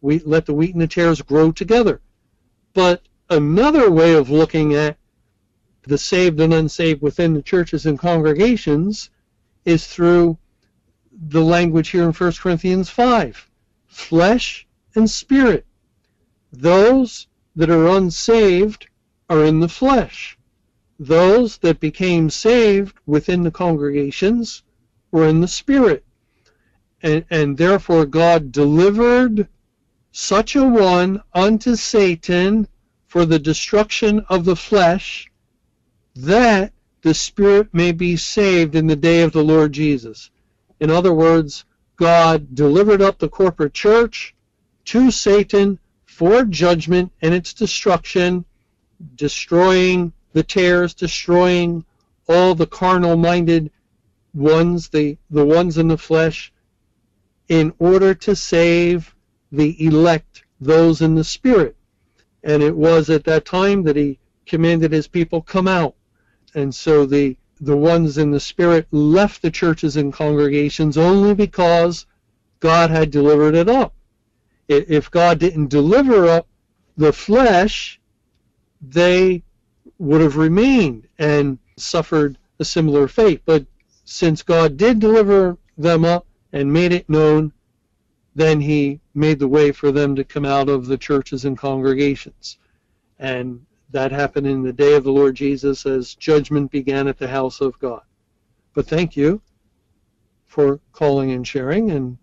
We let the wheat and the tares grow together. But another way of looking at the saved and unsaved within the churches and congregations is through the language here in 1 Corinthians 5 flesh and spirit. Those that are unsaved are in the flesh. Those that became saved within the congregations were in the spirit. And, and therefore God delivered such a one unto Satan for the destruction of the flesh, that the spirit may be saved in the day of the Lord Jesus. In other words, God delivered up the corporate church to Satan for judgment and its destruction, destroying the tares, destroying all the carnal minded ones, the, the ones in the flesh, in order to save the elect, those in the spirit. And it was at that time that he commanded his people come out. And so the the ones in the spirit left the churches and congregations only because God had delivered it up if God didn't deliver up the flesh, they would have remained and suffered a similar fate. But since God did deliver them up and made it known, then he made the way for them to come out of the churches and congregations. And that happened in the day of the Lord Jesus as judgment began at the house of God. But thank you for calling and sharing, and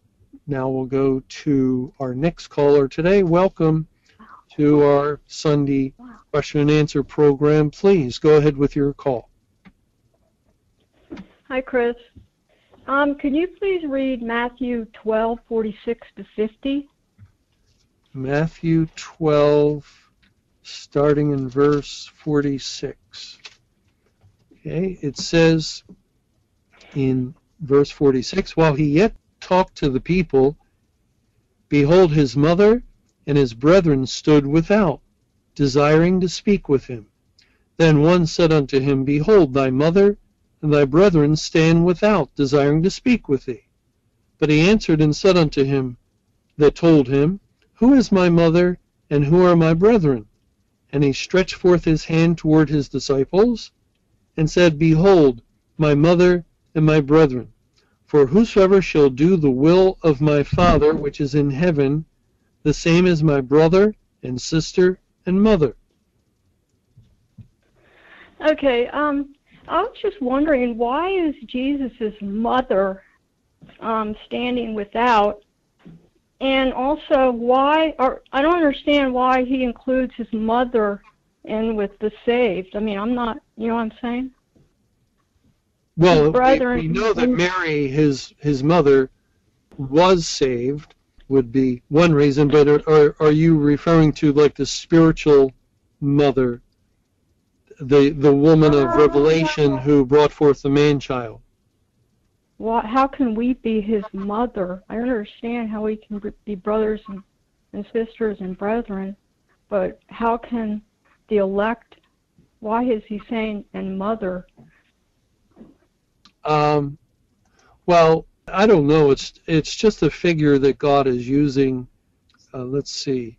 now we'll go to our next caller today. Welcome to our Sunday question and answer program. Please go ahead with your call. Hi, Chris. Um, can you please read Matthew 12, 46 to 50? Matthew 12, starting in verse 46. Okay, it says in verse 46, while he yet talked to the people, behold, his mother and his brethren stood without, desiring to speak with him. Then one said unto him, Behold, thy mother and thy brethren stand without, desiring to speak with thee. But he answered and said unto him that told him, Who is my mother, and who are my brethren? And he stretched forth his hand toward his disciples, and said, Behold, my mother and my brethren. For whosoever shall do the will of my Father which is in heaven, the same is my brother and sister and mother. Okay, um, I was just wondering why is Jesus' mother um, standing without, and also why, or I don't understand why he includes his mother in with the saved. I mean, I'm not, you know what I'm saying? Well, we, we know that Mary, his his mother, was saved. Would be one reason, but are, are are you referring to like the spiritual mother, the the woman of uh, Revelation who brought forth the man child? How can we be his mother? I understand how we can be brothers and, and sisters and brethren, but how can the elect? Why is he saying and mother? Um, well, I don't know. It's it's just a figure that God is using. Uh, let's see.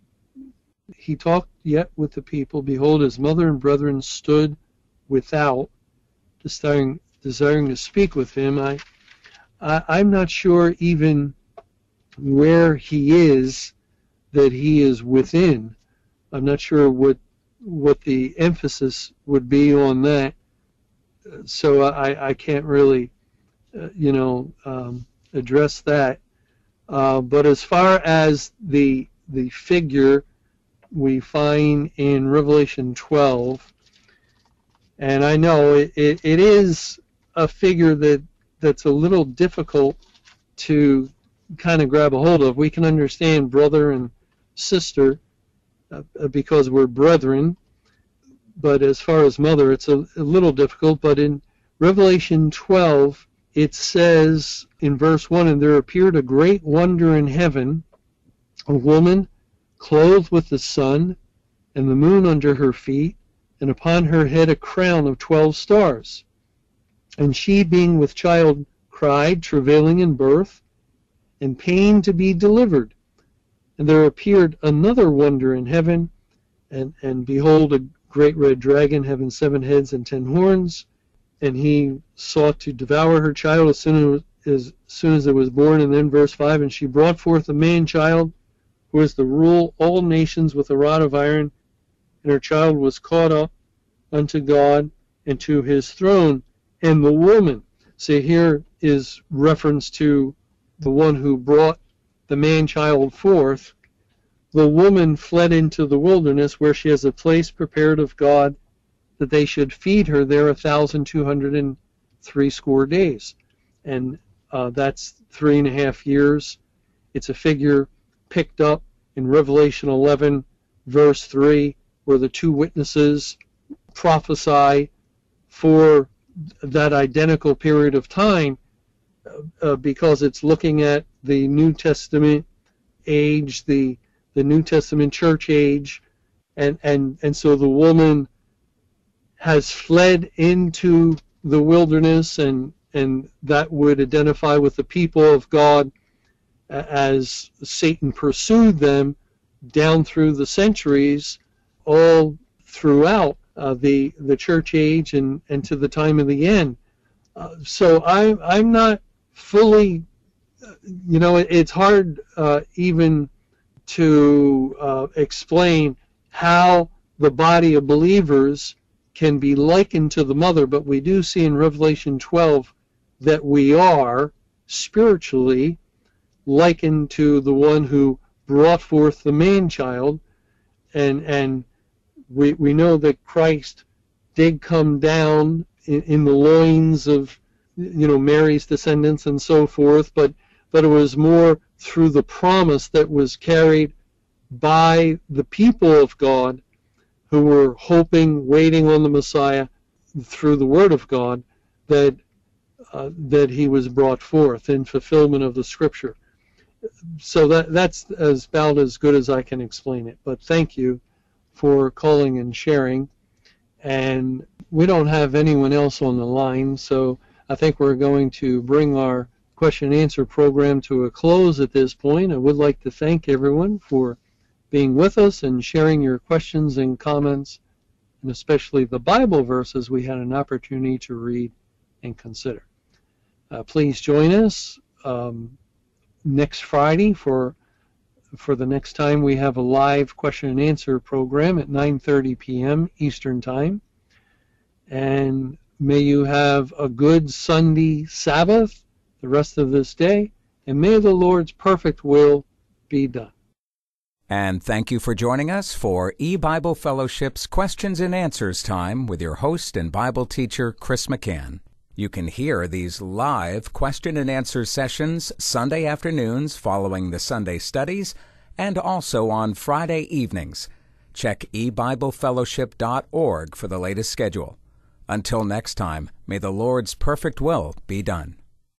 He talked yet with the people. Behold, his mother and brethren stood without, desiring desiring to speak with him. I, I I'm not sure even where he is that he is within. I'm not sure what what the emphasis would be on that so I, I can't really, uh, you know, um, address that. Uh, but as far as the the figure we find in Revelation 12, and I know it, it, it is a figure that that's a little difficult to kind of grab a hold of. We can understand brother and sister uh, because we're brethren, but as far as mother, it's a, a little difficult. But in Revelation 12, it says in verse 1 And there appeared a great wonder in heaven, a woman clothed with the sun, and the moon under her feet, and upon her head a crown of twelve stars. And she, being with child, cried, travailing in birth, and pain to be delivered. And there appeared another wonder in heaven, and, and behold, a great red dragon having seven heads and ten horns, and he sought to devour her child as soon as, as soon as it was born. And then verse 5, and she brought forth a man child, who was to rule all nations with a rod of iron, and her child was caught up unto God and to his throne. And the woman, see here is reference to the one who brought the man child forth. The woman fled into the wilderness where she has a place prepared of God that they should feed her there a thousand two hundred and three score days. And uh, that's three and a half years. It's a figure picked up in Revelation 11, verse 3, where the two witnesses prophesy for that identical period of time uh, because it's looking at the New Testament age, the the New Testament church age, and and and so the woman has fled into the wilderness, and and that would identify with the people of God as Satan pursued them down through the centuries, all throughout uh, the the church age and, and to the time of the end. Uh, so I I'm not fully, you know, it, it's hard uh, even to uh, explain how the body of believers can be likened to the mother, but we do see in Revelation 12 that we are spiritually likened to the one who brought forth the man child and and we, we know that Christ did come down in, in the loins of you know Mary's descendants and so forth, but but it was more through the promise that was carried by the people of God who were hoping, waiting on the Messiah through the Word of God, that uh, that he was brought forth in fulfillment of the Scripture. So that that's as about as good as I can explain it. But thank you for calling and sharing. And we don't have anyone else on the line, so I think we're going to bring our question and answer program to a close at this point. I would like to thank everyone for being with us and sharing your questions and comments, and especially the Bible verses we had an opportunity to read and consider. Uh, please join us um, next Friday for for the next time we have a live question and answer program at 9:30 p.m. Eastern Time. And may you have a good Sunday Sabbath the rest of this day, and may the Lord's perfect will be done. And thank you for joining us for eBible Fellowship's Questions and Answers time with your host and Bible teacher Chris McCann. You can hear these live question and answer sessions Sunday afternoons following the Sunday studies and also on Friday evenings. Check ebiblefellowship.org for the latest schedule. Until next time, may the Lord's perfect will be done.